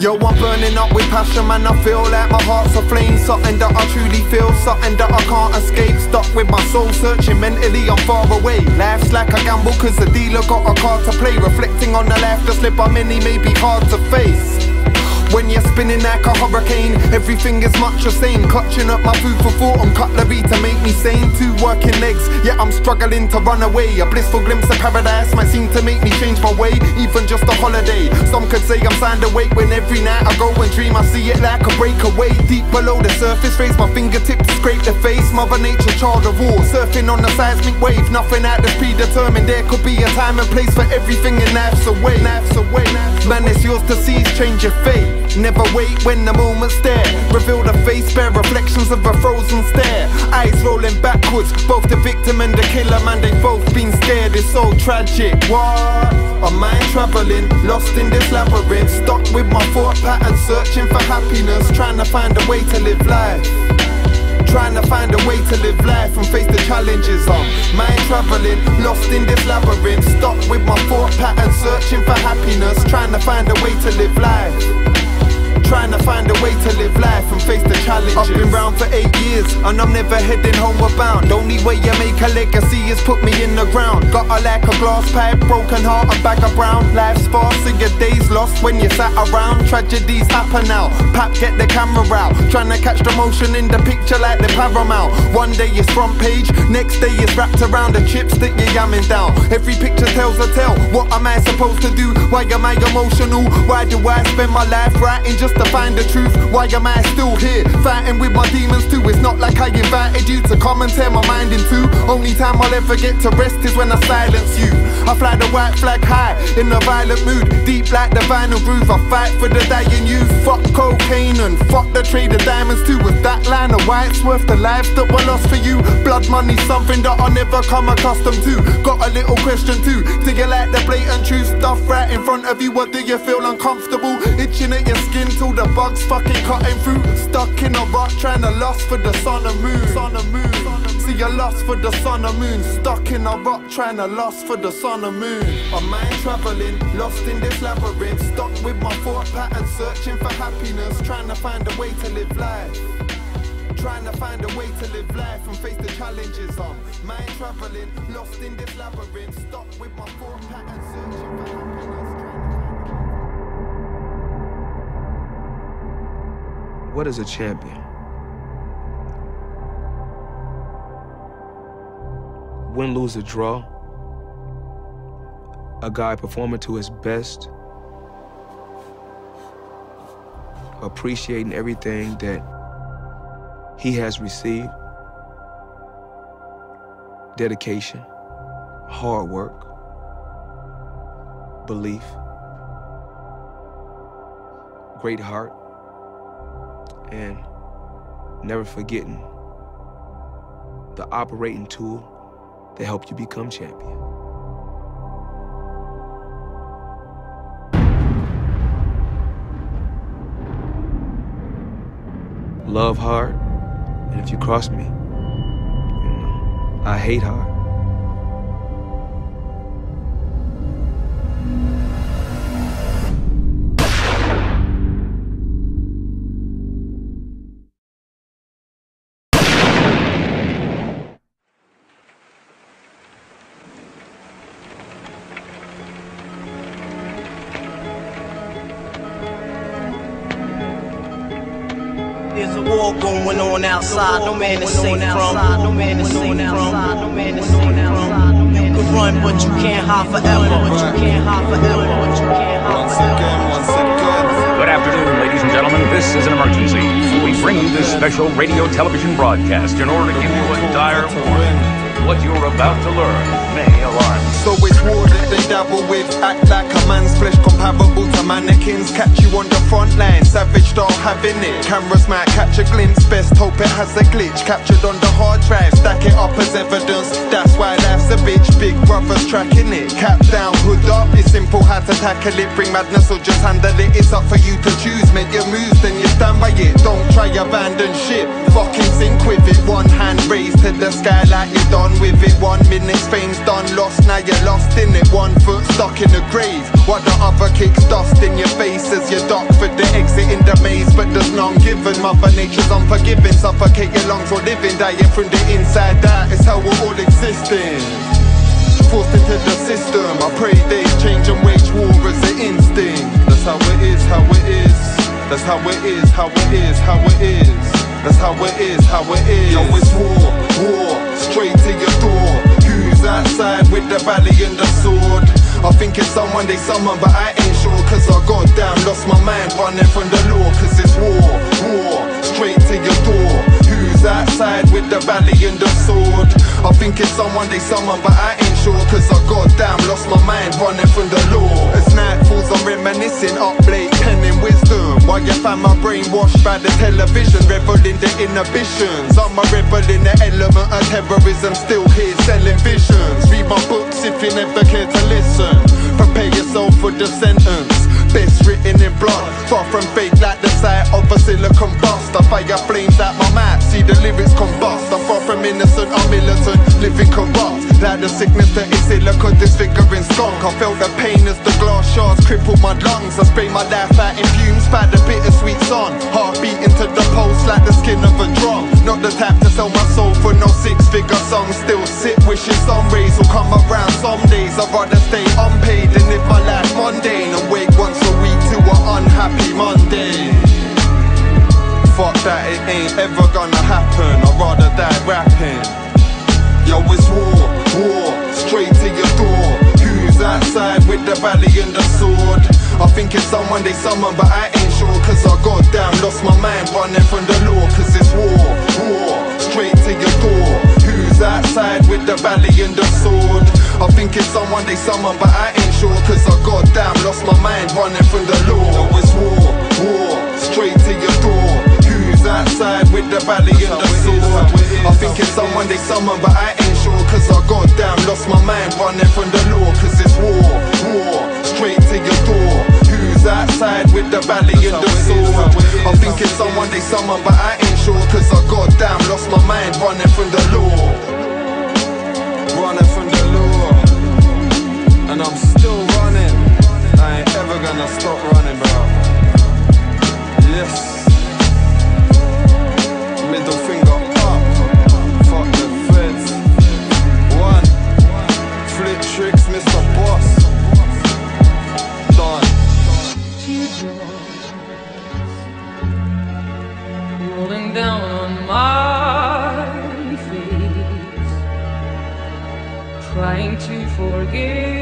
Yo, I'm burning up with passion, man. I feel like my heart's aflame. Something that I truly feel, something that I can't escape. Stuck with my soul searching, mentally I'm far away. Life's like a gamble, cause the dealer got a card to play. Reflecting on the life that slip by many may be hard to face. When you're spinning like a hurricane, everything is much the same. Clutching up my food for thought and cutlery to make me sane. Two working legs, yet I'm struggling to run away. A blissful glimpse of paradise might seem to make me change my way, even just a holiday. Some could say I'm signed awake when every night I go and dream. I see it like a breakaway. Deep below the surface, raise my fingertips, scrape the face. Mother Nature, child of war, surfing on the seismic wave. Nothing at this predetermined. There could be a time and place for everything, and life's away. Life's away. Man, it's yours to seize, change your fate. Never wait when the moment's there. Reveal the face, bare reflections of a frozen stare. Eyes rolling backwards, both the victim and the killer, man, they both been scared. It's so tragic. What? A mind traveling, lost in this labyrinth. Stuck with my thought pattern, searching for happiness. Trying to find a way to live life. Trying to find a way to live life and face the challenges. Um, I'm mind traveling, lost in this labyrinth Stuck with my thought pattern, searching for happiness Trying to find a way to live life. Trying to find a way to live life and face the challenges. I've been round for eight years and I'm never heading homeward bound. Only way you make a legacy is put me in the ground. Got a lack of glass pipe, broken heart, a bag of brown. Life's fast, so your days lost when you sat around. Tragedies happen now. Pap, get the camera out. Trying to catch the motion in the picture like the paramount. One day it's front page, next day it's wrapped around the chips that you're yamming down. Every picture tells a tale. What am I supposed to do? Why am I emotional? Why do I spend my life writing just to find the truth. Why am I still here? Fighting with my demons too. It's not like I invited you to come and tear my mind in two. Only time I'll ever get to rest is when I silence you. I fly the white flag high in a violent mood. Deep like the vinyl groove. I fight for the dying youth. Fuck cocaine and fuck the trade of diamonds too. With that line of white's worth the lives that were lost for you. Blood money, something that I'll never come accustomed to. Got a little question too. Do you like the blatant truth stuff right in front of you? What do you feel uncomfortable? Itching at your skin till the bugs fucking cutting through. Stuck in a rut, trying to lust for the sun and moon. Sun and moon. See, you lust for the sun and moon. Stuck in a rut, trying to lust for the sun and moon. A mind traveling, lost in this labyrinth. Stuck with my thought pattern, searching for happiness. Trying to find a way to live life. Trying to find a way to live life and face the challenges. Um, I'm mind traveling, lost in this labyrinth. Stuck with my thought pattern, searching for happiness. What is a champion? Win, lose, or draw. A guy performing to his best. Appreciating everything that he has received. Dedication, hard work, belief, great heart and never forgetting the operating tool that helped you become champion. Love hard, and if you cross me, I hate hard. Outside, no man is safe from. No man is safe from. No man is safe from. You can run, but you can't hide forever. But you can't hide forever. But you can't hide forever. Good afternoon, ladies and gentlemen. This is an emergency. We bring you this special radio television broadcast in order to give you a dire warning. What you're about to learn may alarm. So it's war that they dabble with. Act like a man's flesh comparable to mannequins. Catch you on the front line, savage style having it. Cameras might catch a glimpse, best hope it has a glitch. Captured on the hard drive, stack it up as evidence. That's why life's a bitch. Big brother's tracking it. Cap down, hood up. It's simple to tackle it. Bring madness or just handle it. It's up for you to choose. Make your moves, then you stand by it. Don't try abandon shit. Fucking sink with it. One hand raised to the sky like you're done with it. One minute's fame's done, lost. Now you're lost in it. One foot stuck in the grave. While the other kicks dust in your face as you duck for the exit in the maze But there's none given. Mother Nature's unforgiving, suffocate your lungs for living, dying from the inside out. It's how we're all existing. Forced into the system. I pray they change and wage war as an instinct. That's how it is, how it is. That's how it is, how it is, how it is. That's how it is, how it is. Yo, it's war, war, straight to your door. Who's outside with the valley and the sword? I think it's someone they summon, but I ain't sure. Cause I down, lost my mind running from the law. Cause it's war, war, straight to your door. Who's outside with the valley and the sword? I think it's someone they summon, but I ain't Cause I goddamn lost my mind running from the law. As night falls, I'm reminiscing, up late, penning wisdom. While you find my brain washed by the television, reveling the inhibitions. I'm a rebel in the element of terrorism, still here selling visions. Read my books if you never care to listen. Prepare yourself for the sentence. Best written in blood, far from fake like the sight of a silicon bust. I fire flames out my mouth, see the lyrics combust. I'm far from innocent, I'm militant, living corrupt. Like the sickness that is silicon disfiguring skunk. I felt the pain as the glass shards crippled my lungs. I spray my life out in fumes by the bittersweet sun. Heart beating to the pulse like the skin of a drum. Not the type to sell my soul for no six figure song. Still sit wishing some rays will come around some days. I'd rather stay unpaid Monday. Fuck that, it ain't ever gonna happen. I'd rather die rapping. Yo, it's war, war, straight to your door. Who's outside with the valley and the sword? I think it's someone they summon, but I ain't sure. Cause I goddamn lost my mind running from the law. Cause it's war, war, straight to your door. Who's outside with the valley and the sword? I think it's someone they summon, but I ain't sure. Cause I goddamn lost my mind running from the law. It's war, war, straight to your door. Who's outside with the valley and the sword? I think it's someone they summon, but I ain't sure. Cause I goddamn lost my mind running from the law. Cause it's war, war, straight to your door. Who's outside with the valley and the sword? I think it's someone they summon, but I ain't sure. Cause I goddamn lost my mind running from the law. Running from. And I'm still running. I ain't ever gonna stop running, bro. Yes. Middle finger up. Fuck the feds. One. Flip tricks, Mr. Boss. Done. rolling down on my face, trying to forget